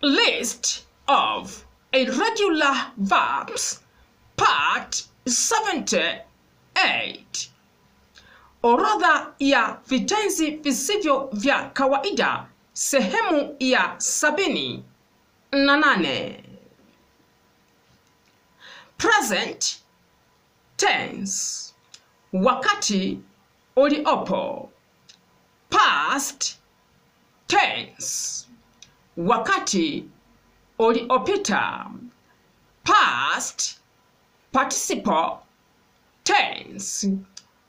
List of irregular verbs, part 78. Orodha ya vitenzi visivyo vya kawaida, sehemu ya sabini na nane. Present tense, wakati uliopo. Past tense, wakati uliopita. Past participle tense,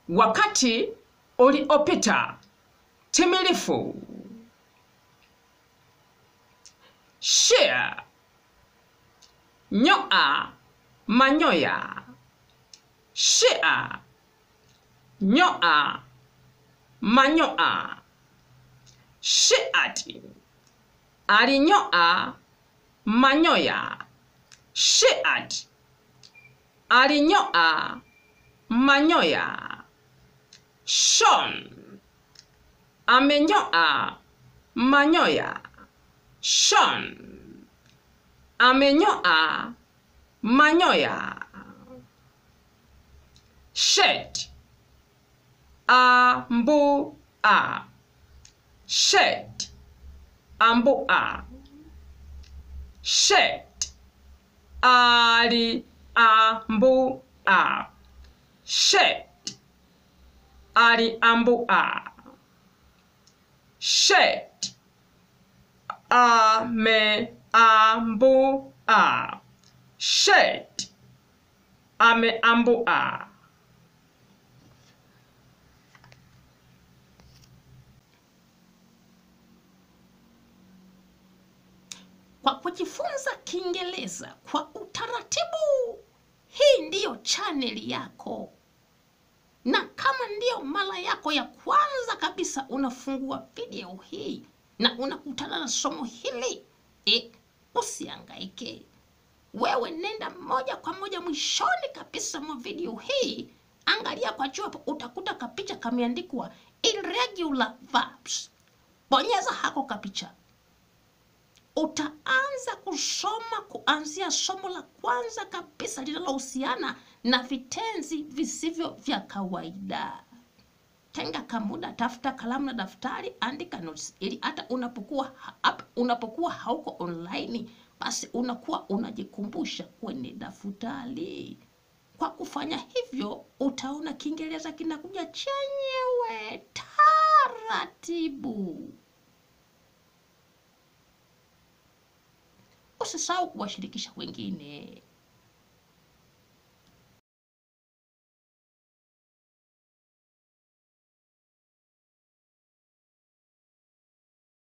wakati uliopita timilifu. Share, nyoa, manyoya. Share, nyoa, manyoa. Alinyoa manyoya. Sheat, alinyoa manyoya. Shon, amenyoa manyoya. Shon, amenyoa manyoya. Shed, ambua. Shed, ambua. Shed, ame ambu a. Shed, ame ambu ameambua. Kwa kujifunza Kiingereza kwa utaratibu, hii ndiyo chaneli yako, na kama ndiyo mara yako ya kwanza kabisa unafungua video hii na unakutana na somo hili e, usiangaike. Wewe nenda moja kwa moja mwishoni kabisa mwa video hii, angalia kwa juu hapo, utakuta kapicha kameandikwa irregular verbs. Bonyeza hako kapicha utaanza kusoma kuanzia somo la kwanza kabisa linalohusiana na vitenzi visivyo vya kawaida. Tenga kamuda, tafuta kalamu na daftari, andika notes ili hata unapokuwa hapa, unapokuwa hauko online, basi unakuwa unajikumbusha kwenye daftari. Kwa kufanya hivyo, utaona Kiingereza kinakuja chenyewe taratibu. Usisahau kuwashirikisha wengine.